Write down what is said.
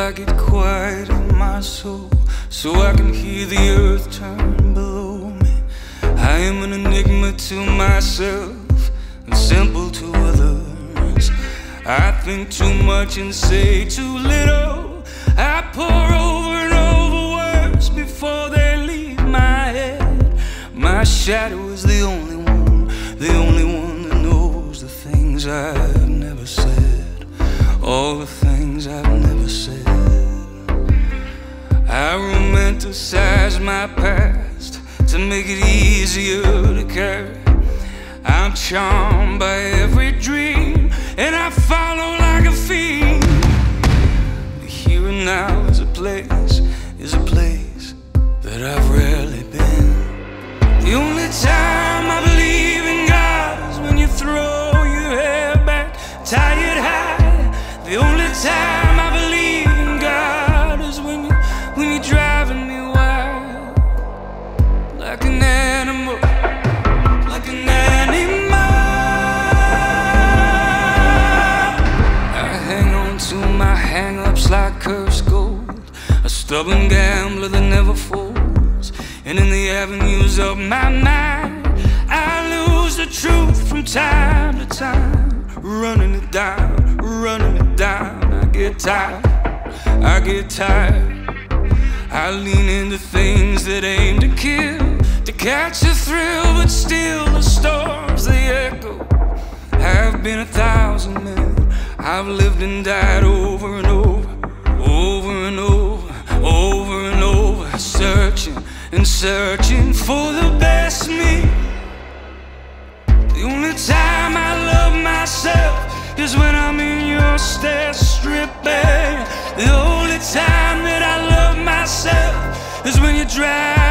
I get quiet in my soul so I can hear the earth turn below me. I am an enigma to myself and simple to others. I think too much and say too little. I pour over and over words before they leave my head. My shadow is the only one, the only one that knows the things I've never said. All the things I've never said. I romanticize my past to make it easier to carry. I'm charmed by every hang-ups like cursed gold, a stubborn gambler that never folds. And in the avenues of my mind, I lose the truth from time to time, running it down, running it down. I get tired, I get tired. I lean into things that aim to kill, to catch a thrill, but still the storms they echo. Have been a thousand men, I've lived and died over and over, over and over, over and over, searching and searching for the best me. The only time I love myself is when I'm in your stare stripping. The only time that I love myself is when you're driving